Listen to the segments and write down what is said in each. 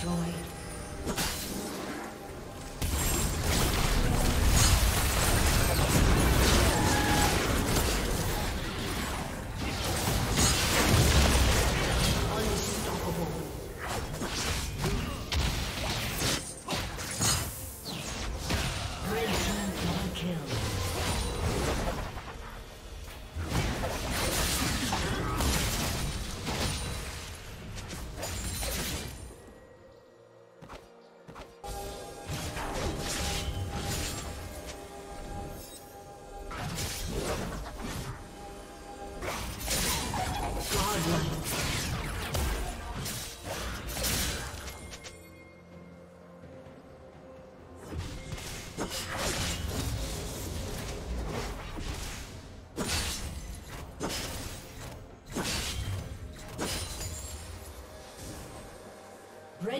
destroyed.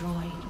Destroyed.